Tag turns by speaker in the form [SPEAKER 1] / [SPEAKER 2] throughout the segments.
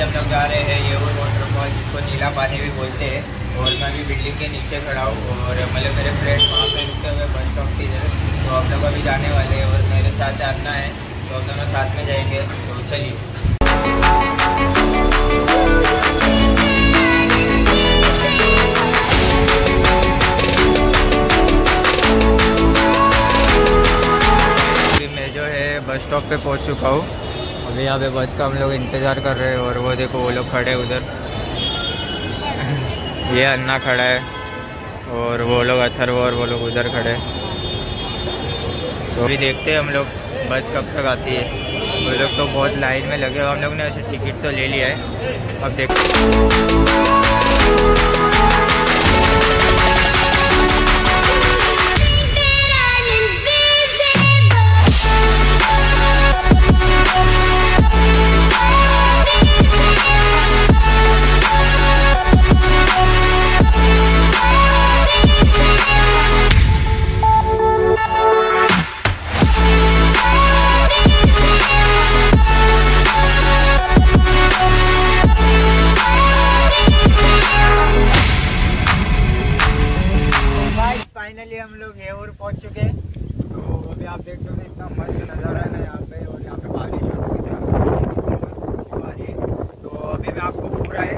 [SPEAKER 1] हम लोग जा रहे हैं, ये वो वाटरफॉल जिसको नीला पानी भी बोलते हैं, और मैं अभी बिल्डिंग के नीचे खड़ा हूँ, और मतलब मेरे फ्रेंड वहाँ पे रुकते हुए बस स्टॉप की है तो हम लोग अभी जाने वाले हैं, और मेरे साथ जाना है तो हम दोनों साथ में जाएँगे तो चलिए। मैं जो है बस स्टॉप पे पहुँच चुका हूँ। अभी यहाँ पे बस का हम लोग इंतज़ार कर रहे हैं और वो देखो, वो लोग खड़े उधर। ये अन्ना खड़ा है और वो लोग अथर्व और वो लोग उधर खड़े तो अभी देखते हैं हम लोग बस कब तक आती है। वो लोग तो बहुत लाइन में लगे हम लोग ने वैसे टिकट तो ले लिया है। अब देखते और पहुँच चुके हैं। तो अभी आप देख सकते इतना मस्त नज़ारा है ना यहाँ पे और यहाँ पे बारिश हो रही है। तो अभी मैं आपको पूरा ये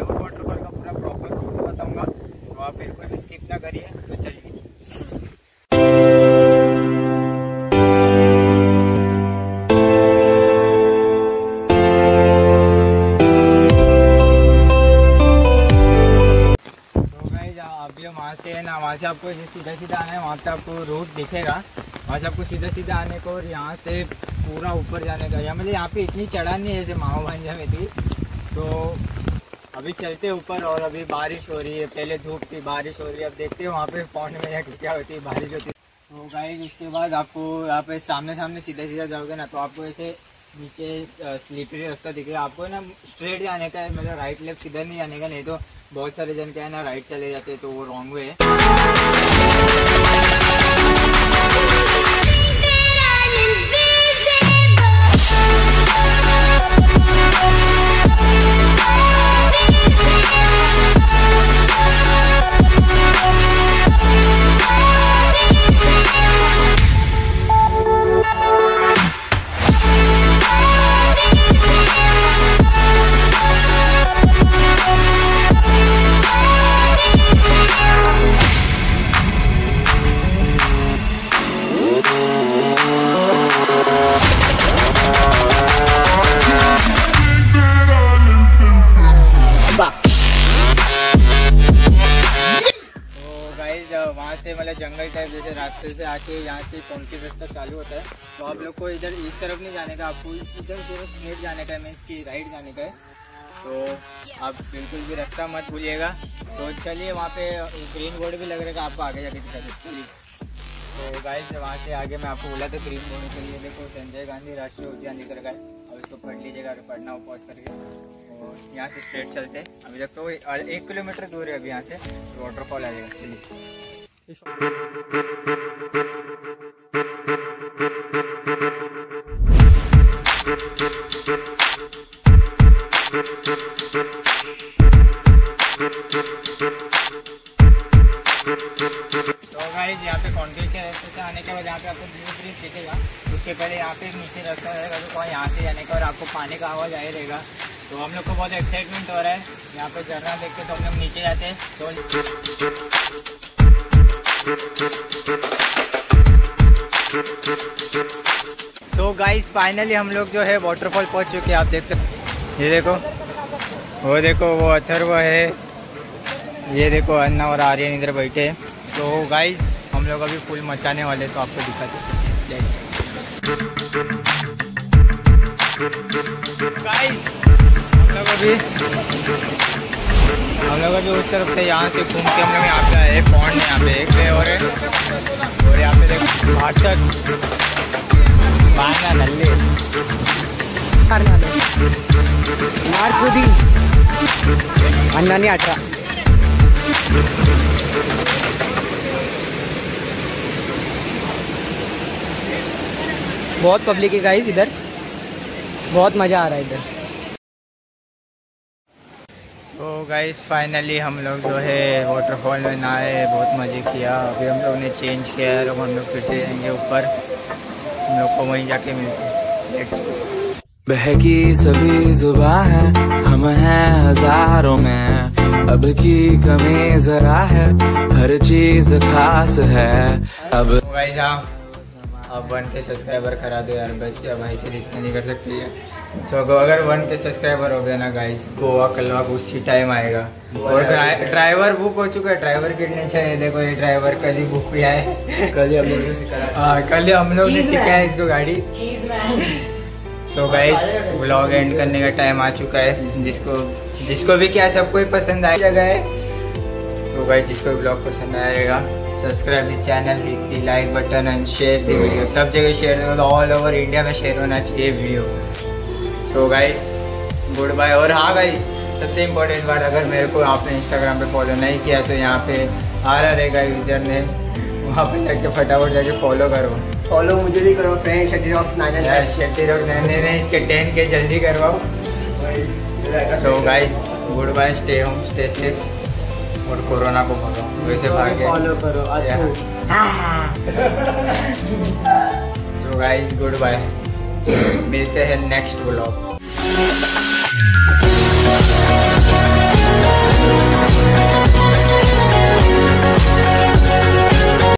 [SPEAKER 1] और वाटरफॉल का पूरा प्रॉपर रूट बताऊँगा। तो आप बिल्कुल स्किप ना करिए। तो चलिए। वहाँ से है ना, वहाँ से आपको सीधा सीधा आना है, वहाँ पे आपको रूट दिखेगा। वहाँ से आपको सीधा सीधा आने को और यहाँ से पूरा ऊपर जाने का, या मतलब यहाँ पे इतनी चढ़ान नहीं है जैसे माओ भांजा में थी तो अभी चलते ऊपर और अभी बारिश हो रही है, पहले धूप थी, बारिश हो रही है, अब देखते हैं वहाँ पे पहुँच में क्या होती है, बारिश होती है। तो गाइस उसके बाद आपको यहाँ पे सामने सामने सीधा सीधा जाओगे ना तो आपको ऐसे नीचे स्लीपरी रास्ता दिख रहा है। आपको ना स्ट्रेट जाने का है मतलब राइट लेफ़्ट सीधा नहीं जाने का, नहीं तो बहुत सारे जन क्या है ना राइट चले जाते तो वो रॉन्ग वे है। जैसे रास्ते से आके यहाँ से कौनसी रास्ता चालू होता है। तो आप लोग को इधर इस तरफ़ नहीं जाने का, आपको इधर पूरा स्ट्रेट जाने का है मीन्स की राइट जाने का है। तो आप बिल्कुल भी रास्ता मत भूलिएगा। तो चलिए वहाँ पे ग्रीन बोर्ड भी लग रहेगा आपको आगे जाके दिखा चलिए तो गाइज़ वहाँ से आगे मैं आपको बोला था ग्रीन बोर्ड के लिए, देखो, संजय गांधी राष्ट्रीय उद्यान रखा है। अब इसको पढ़ लीजिएगा, अगर पढ़ना हो पॉज करके और यहाँ से स्ट्रेट चलते हैं। अभी तक तो एक किलोमीटर दूर है अभी यहाँ से तो वाटरफॉल आ जाएगा। चलिए। तो यहाँ पे आपको ब्रिज उसके पहले यहाँ पे नीचे रास्ता रहेगा तो वहाँ यहाँ से जाने का और आपको पानी का आवाज़ आए रहेगा। तो हम लोग को बहुत एक्साइटमेंट हो रहा है। यहाँ पे झरना देख के तो हम लोग नीचे जाते हैं। तो तो गाइस फाइनली हम लोग जो है वाटरफॉल पहुँच चुके हैं, आप देख सकते ये देखो, वो देखो, वो अथर्व है। ये देखो, अन्ना और आर्यन इधर बैठे हैं। तो गाइस हम लोग अभी फुल मचाने वाले तो आपको दिखाते गाइस हम लोग अभी लोग अभी उस तरफ़ से यहाँ से घूम के हम लोग यहाँ पे आए पॉन्ड यहाँ पे एक है और और यहाँ पे देखो भाटक बांगा नल्ले।
[SPEAKER 2] अण्णाने अठरा बहुत पब्लिक है गाइस इधर। बहुत मज़ा आ रहा है इधर।
[SPEAKER 1] तो गाइस फाइनली हम लोग जो है वाटरफॉल में नहाए बहुत मज़े किया। अभी हम लोग ने चेंज किया है हम लोग फिर से जाएँगे ऊपर। हम लोग को वहीं जाके मिलते
[SPEAKER 3] बहकी सभी जुबा है हम हैं हज़ारों में। अब की कमी जरा है हर चीज़ खास है। अब
[SPEAKER 1] गाइस हाँ। आप वन के सब्सक्राइबर करा दो यार बस क्या भाई लिए इतना नहीं कर सकती है। सो so, अगर वन के सब्सक्राइबर हो गया ना गाइस गोवा कलवा को उसी टाइम आएगा। और ड्राइवर बुक हो चुका है ड्राइवर की टेंशन है देखो ये ड्राइवर कल ही बुक किया है।
[SPEAKER 4] कल ही हम लोग
[SPEAKER 1] हाँ कल ही हम लोग ने सिखाया है इसको गाड़ी। तो गाइस ब्लॉग एंड करने का टाइम आ चुका है। जिसको जिसको भी क्या सबको पसंद आए जगह है तो गाइस जिसको ब्लॉग पसंद आएगा subscribe this channel hit the like button and share the video सब जगह शेयर ऑल ओवर इंडिया में शेयर होना चाहिए video so guys goodbye और हाँ गाइस सबसे इम्पोर्टेंट बात अगर मेरे को आपने इंस्टाग्राम पे फॉलो नहीं किया तो यहाँ पे आ रहा रहेगा यूज़र नेम वहाँ पे जाके फटाफट जाके फॉलो करो.
[SPEAKER 4] फॉलो मुझे भी करो फ्रेंड शेट्टी रॉक्स नाइन
[SPEAKER 1] इसके टेन के जल्दी करवाओ. So guys goodbye stay home stay safe और कोरोना को भगाओ वैसे भागे।
[SPEAKER 4] फॉलो करो
[SPEAKER 1] सो गाइस गुड बाय मिलते हैं नेक्स्ट ब्लॉग